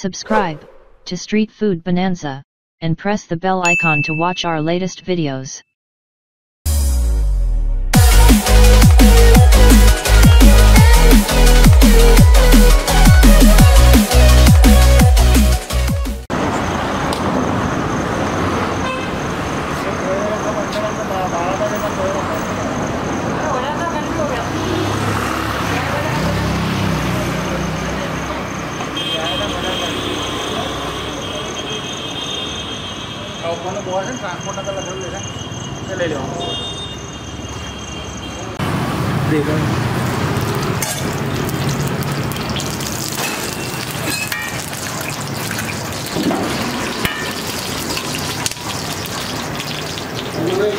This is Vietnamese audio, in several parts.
Subscribe to Street Food Bonanza and press the bell icon to watch our latest videos. Important transport ಅದೆಲ್ಲ ले लो देखो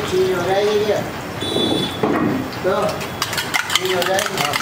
चीज हो जाएगी क्या तो चीज हो जाएगी